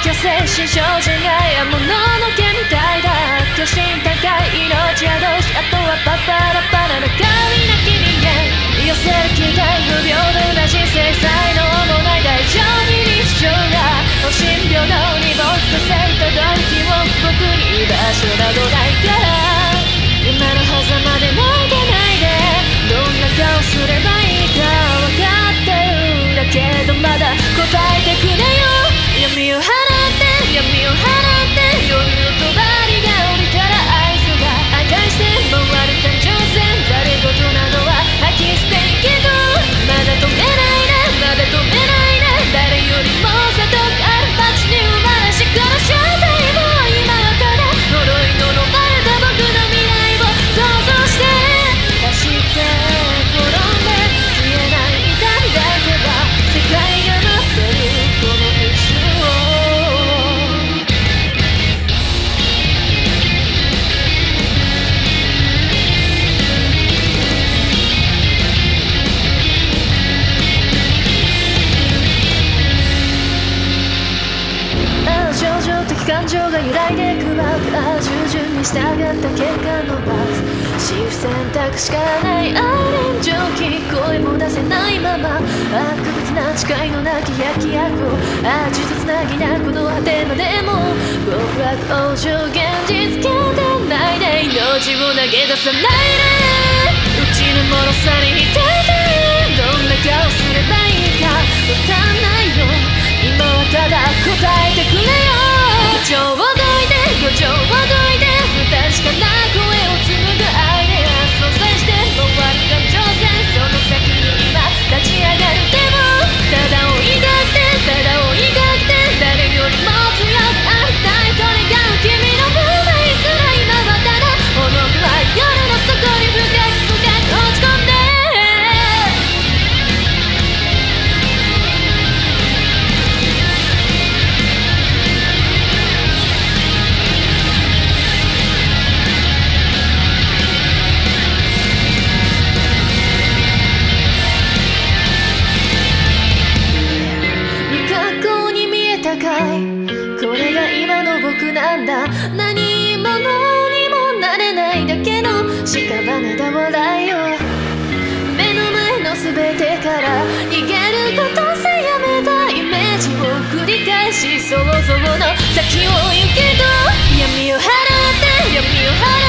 虚勢心象じがや物ののけ感情が揺らいでくばくああ従順に従った結果の罰シフ選択しかないアレンジョ声も出せないまま悪物な誓いのなき焼き役をああ自殺なぎなこの果てまでも極楽往生現実圏でないで命を投げ出さないでうちのもろさに浸べてから逃げることさやめたイメージを繰り返し想像の先を行けど闇を払って闇を払って